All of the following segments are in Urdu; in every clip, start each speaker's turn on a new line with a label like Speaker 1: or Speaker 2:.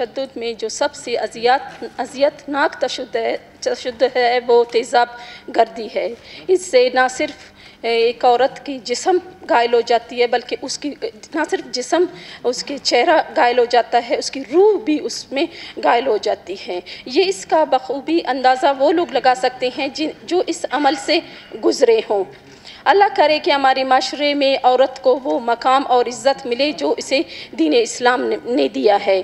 Speaker 1: تشدد میں جو سب سے اذیت اذیت ناک تشدد ہے، وہ تیزاب گردی ہے۔ اس سے نہ صرف ایک عورت کی جسم گائل ہو جاتی ہے، بلکہ اس کی نہ صرف جسم اس کے چہرہ گائل ہو جاتا ہے، اس کی روح بھی اس میں گائل ہو جاتی ہے۔ یہ اس کا بخوبی اندازہ وہ لوگ لگا سکتے ہیں جو اس عمل سے گزرے ہوں۔ اللہ کرے کہ ہمارے معاشرے میں عورت کو وہ مقام اور عزت ملے جو اسے دین اسلام نے دیا ہے۔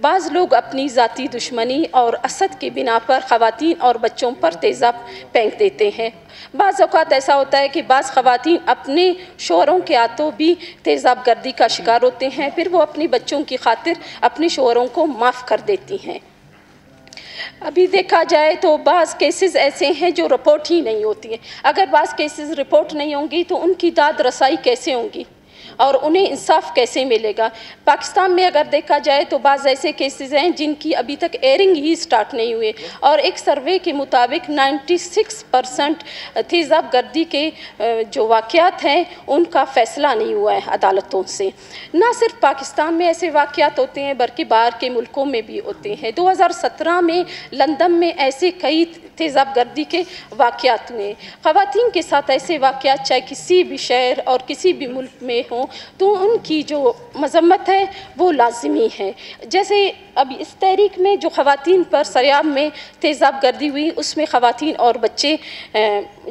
Speaker 1: بعض لوگ اپنی ذاتی دشمنی اور اسد کی بنا پر خواتین اور بچوں پر تیزاب پھینک دیتے ہیں۔ بعض اوقات ایسا ہوتا ہے کہ بعض خواتین اپنے شوہروں کے آتوں بھی تیزاب گردی کا شکار ہوتے ہیں، پھر وہ اپنے بچوں کی خاطر اپنے شوہروں کو معاف کر دیتی ہیں۔ ابھی دیکھا جائے تو بعض کیسز ایسے ہیں جو رپورٹ ہی نہیں ہوتی ہیں۔ اگر بعض کیسز رپورٹ نہیں ہوں گی تو ان کی داد رسائی کیسے ہوں گی؟ اور انہیں انصاف کیسے ملے گا؟ پاکستان میں اگر دیکھا جائے تو بعض ایسے کیسز ہیں جن کی ابھی تک ایئرنگ ہی سٹارٹ نہیں ہوئے۔ اور ایک سروے کے مطابق نائنٹی سکس پرسنٹ تیزاب گردی کے جو واقعات ہیں، ان کا فیصلہ نہیں ہوا ہے عدالتوں سے۔ نہ صرف پاکستان میں ایسے واقعات ہوتے ہیں، بلکہ باہر کے ملکوں میں بھی ہوتے ہیں۔ دو ہزار سترہ میں لندن میں ایسے کئی تیزاب گردی کے واقعات میں۔ خواتین کے ساتھ ایسے واقعات چاہے کسی بھی شہر اور کسی بھی ملک میں ہوں، تو ان کی جو مذمت ہے وہ لازمی ہے۔ جیسے اب اس تحریک میں جو خواتین پر سریاب میں تیزاب گردی ہوئی، اس میں خواتین اور بچے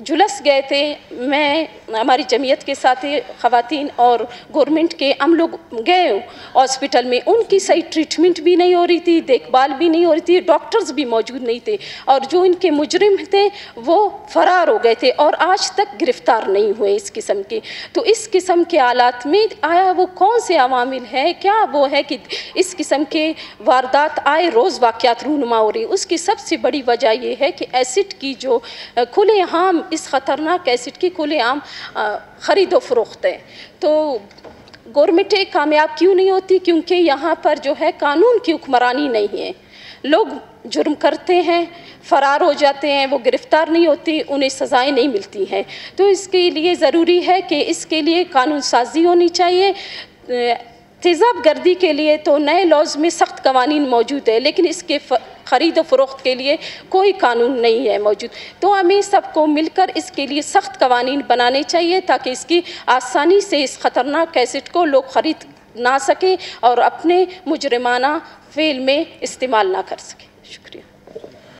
Speaker 1: جھلس گئے تھے۔ میں، ہماری جمعیت کے ساتھ خواتین اور گورنمنٹ کے ہم لوگ گئے ہاسپٹل میں۔ ان کی صحیح ٹریٹمنٹ بھی نہیں ہو رہی تھی، دیکھ بھال بھی نہیں ہو رہی تھی ڈاکٹرز بھی موجود نہیں تھے۔ اور جو ان کے مجرم تھے، وہ فرار ہو گئے تھے اور آج تک گرفتار نہیں ہوئے اس قسم کے۔ تو اس قسم کے آلات میں آیا وہ کون سے عوامل ہے کیا وہ ہے کہ اس قسم کے واردات آئے، روز واقعات رونما ہو رہی۔ اس کی سب سے بڑی وجہ یہ ہے کہ ایسڈ کی جو کھلے عام اس خطرناک ایسڈ کی کھلے عام خرید و فروخت ہے۔ تو گورنمنٹ کامیاب کیوں نہیں ہوتی؟ کیونکہ یہاں پر جو ہے قانون کی حکمرانی نہیں ہے۔ لوگ جرم کرتے ہیں، فرار ہو جاتے ہیں، وہ گرفتار نہیں ہوتی، انہیں سزائیں نہیں ملتی ہیں۔ تو اس کے لیے ضروری ہے کہ اس کے لیے قانون سازی ہونی چاہیے۔ تیزاب گردی کے لیے تو نئے لاز میں سخت قوانین موجود ہے لیکن اس کے خرید و فروخت کے لیے کوئی قانون نہیں ہے موجود۔ تو ہمیں سب کو مل کر اس کے لیے سخت قوانین بنانے چاہیے تاکہ اس کی آسانی سے اس خطرناک کیسٹ کو لوگ خرید نہ سکیں اور اپنے مجرمانہ فعل میں استعمال نہ کر سکیں۔ شکریہ۔